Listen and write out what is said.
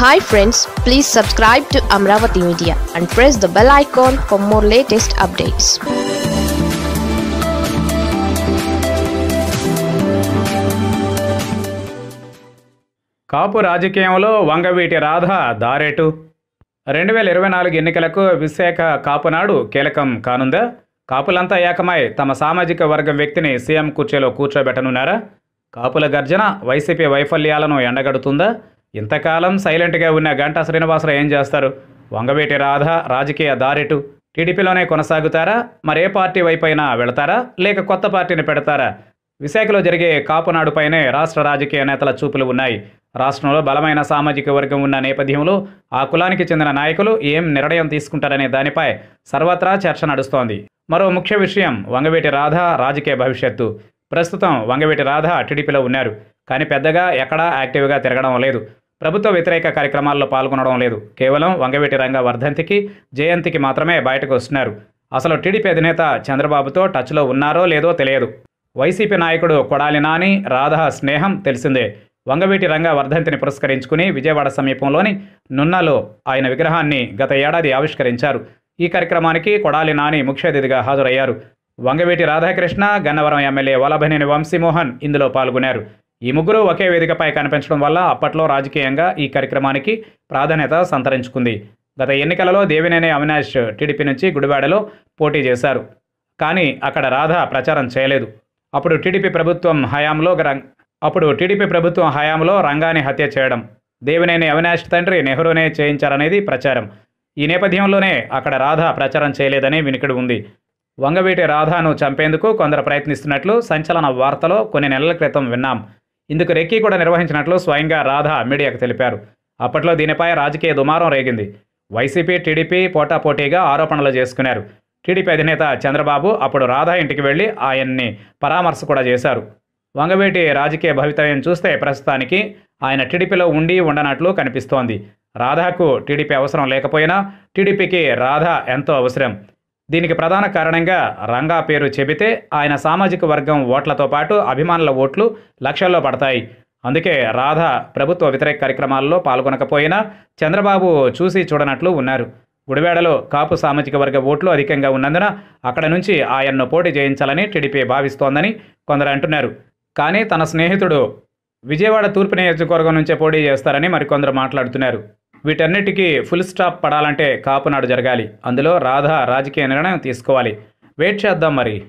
Hi friends please subscribe to Amaravati media and press the bell icon for more latest updates కాపు రాజకీయంలో వంగవీటి రాధ దారేటు. రెండు వేల ఇరవై నాలుగు ఎన్నికలకు విశాఖ కాపునాడు కీలకం కానుందా? కాపులంతా ఏకమై తమ సామాజిక వర్గం వ్యక్తిని సీఎం కుర్చీలో కూర్చోబెట్టనున్నారా? కాపుల గర్జన వైసీపీ వైఫల్యాలను ఎండగడుతుందా? ఇంతకాలం సైలెంట్గా ఉన్న గంటా శ్రీనివాసరావు ఏం చేస్తారు? వంగవీటి రాధ రాజకీయ దారిటు టీడీపీలోనే కొనసాగుతారా? మరే పార్టీ వైపైనా వెళతారా? లేక కొత్త పార్టీని పెడతారా? విశాఖలో జరిగే కాపునాడుపైనే రాష్ట్ర రాజకీయ నేతల చూపులు ఉన్నాయి. రాష్ట్రంలో బలమైన సామాజిక వర్గం ఉన్న నేపథ్యంలో ఆ కులానికి చెందిన నాయకులు ఏం నిర్ణయం తీసుకుంటారనే దానిపై సర్వత్రా చర్చ నడుస్తోంది. మరో ముఖ్య విషయం వంగవీటి రాధ రాజకీయ భవిష్యత్తు. ప్రస్తుతం వంగవీటి రాధ టీడీపీలో ఉన్నారు. కానీ పెద్దగా ఎక్కడా యాక్టివ్గా తిరగడం లేదు. ప్రభుత్వ వ్యతిరేక కార్యక్రమాల్లో పాల్గొనడం లేదు. కేవలం వంగవీటి రంగ వర్ధంతికి జయంతికి మాత్రమే బయటకు వస్తున్నారు. అసలు టీడీపీ అధినేత చంద్రబాబుతో టచ్లో ఉన్నారో లేదో తెలియదు. వైసీపీ నాయకుడు కొడాలి నాని రాధ స్నేహం తెలిసిందే. వంగవీటి రంగ వర్ధంతిని పురస్కరించుకుని విజయవాడ సమీపంలోని నున్నలో ఆయన విగ్రహాన్ని గత ఏడాది ఆవిష్కరించారు. ఈ కార్యక్రమానికి కొడాలి నాని ముఖ్య అతిథిగా హాజరయ్యారు. వంగవీటి రాధాకృష్ణ గన్నవరం ఎమ్మెల్యే వలభనేని వంశీమోహన్ ఇందులో పాల్గొన్నారు. ఈ ముగ్గురు ఒకే వేదికపై కనిపించడం వల్ల అప్పట్లో రాజకీయంగా ఈ కార్యక్రమానికి ప్రాధాన్యత సంతరించుకుంది. గత ఎన్నికలలో దేవినేని అవినాష్ టీడీపీ నుంచి గుడివాడలో పోటీ చేశారు. కానీ అక్కడ రాధ ప్రచారం చేయలేదు. అప్పుడు టీడీపీ ప్రభుత్వం హయాంలో రం- అప్పుడు టీడీపీ ప్రభుత్వం హయాంలో రంగాన్ని హత్య చేయడం దేవినేని అవినాష్ తండ్రి నెహ్రూనే చేయించారనేది ప్రచారం. ఈ నేపథ్యంలోనే అక్కడ రాధ ప్రచారం చేయలేదని వినికిడి ఉంది. వంగవీటి రాధాను చంపేందుకు కొందరు ప్రయత్నిస్తున్నట్లు సంచలన వార్తలో కొన్ని నెలల క్రితం విన్నాం. ఇందుకు రెక్కీ కూడా నిర్వహించినట్లు స్వయంగా రాధా మీడియాకు తెలిపారు. అప్పట్లో దీనిపై రాజకీయ దుమారం రేగింది. వైసీపీ టీడీపీ పోటాపోటీగా ఆరోపణలు చేసుకున్నారు. టీడీపీ అధినేత చంద్రబాబు అప్పుడు రాధా ఇంటికి వెళ్ళి ఆయన్ని పరామర్శ కూడా చేశారు. వంగవేటి రాజకీయ భవితవ్యం చూస్తే ప్రస్తుతానికి ఆయన టీడీపీలో ఉండి ఉండనట్లు కనిపిస్తోంది. రాధాకు టీడీపీ అవసరం లేకపోయినా టీడీపీకి రాధా ఎంతో అవసరం. దీనికి ప్రధాన కారణంగా రంగా పేరు చెబితే ఆయన సామాజిక వర్గం ఓట్లతో పాటు అభిమానుల ఓట్లు లక్షల్లో పడతాయి. అందుకే రాధ ప్రభుత్వ వ్యతిరేక కార్యక్రమాల్లో పాల్గొనకపోయినా చంద్రబాబు చూసి చూడనట్లు ఉన్నారు. గుడివాడలో కాపు సామాజిక వర్గ ఓట్లు అధికంగా ఉన్నందున అక్కడ నుంచి ఆయన్ను పోటీ చేయించాలని టీడీపీ భావిస్తోందని కొందరు అంటున్నారు. కానీ తన స్నేహితుడు విజయవాడ తూర్పు నియోజకవర్గం నుంచే పోటీ చేస్తారని మరికొందరు మాట్లాడుతున్నారు. వీటన్నిటికీ ఫుల్ స్టాప్ పడాలంటే కాపునాడు జరగాలి. అందులో రాధ రాజకీయ నిర్ణయం తీసుకోవాలి. వెయిట్ చేద్దాం మరి.